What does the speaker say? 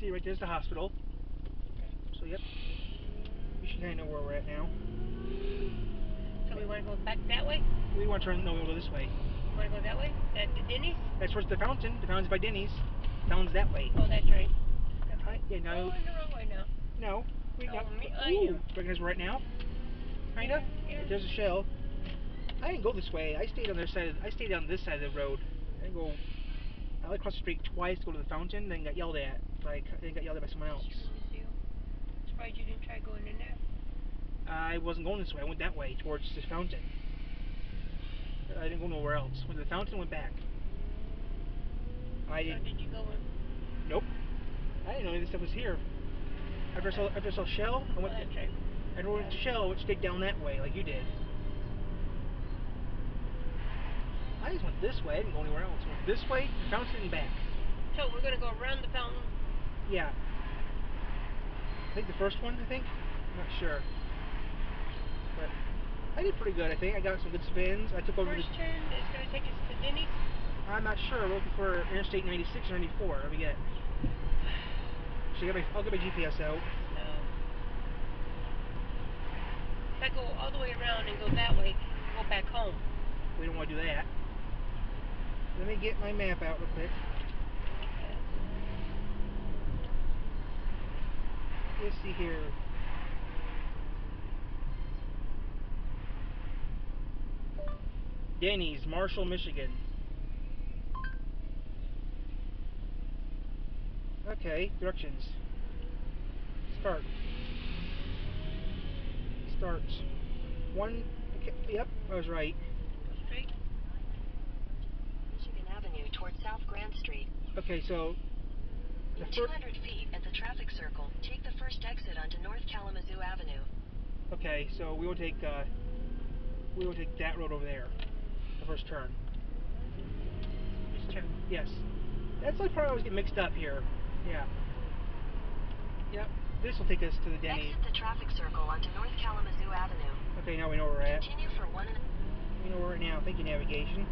See, right there's the hospital. So, yep. You should kind of know where we're at now. So we want to go back that way? We want to turn, no, we to go this way. We want to go that way? That the Denny's? That's where's the fountain. The fountain's by Denny's. Fountain's that way. Oh, that's right. Hi, yeah, Oh, no, in the wrong way now. no. We Oh, got, me- I ooh, know. recognize where we're now? Kinda? Yeah. There's a shell. I didn't go this way. I stayed on the other side. Of, I stayed on this side of the road. I didn't go. I went across the street twice to go to the fountain, then got yelled at. Like, then got yelled at by someone else. Surprised you didn't try going in there. I wasn't going this way. I went that way towards the fountain. I didn't go nowhere else. Went to the fountain, went back. I So didn't. did you go in? Nope. I didn't know any of this stuff was here. After I saw, after I saw Shell, I went. right. I went to Shell, which stayed down that way, like you did. I just went this way. I didn't go anywhere else. Went this way, and back. So we're going to go around the fountain. Yeah. I think the first one, I think? I'm not sure. But I did pretty good, I think. I got some good spins. I took over First the... turn is going to take us to Denny's. I'm not sure. I'm looking for Interstate 96 or 94. Let me get... Should I get my, I'll get my GPS out. No. If I go all the way around and go that way, go back home. We don't want to do that. Let me get my map out real quick. Let's see here. Denny's, Marshall, Michigan. Okay, directions. Start. Start. One. Okay, yep, I was right. Go straight. Michigan Avenue toward South Grand Street. Okay, so the In 200 feet at the traffic circle, take the first exit onto North Kalamazoo Avenue. Okay, so we will take uh, we will take that road over there, the first turn. This turn. Yes, that's like part I always get mixed up here. Yeah. Yep. This will take us to the Denny. Exit the traffic circle onto North Kalamazoo Avenue. Okay, now we know where we're at. Continue for one and We know where we're at now. Thank you, navigation.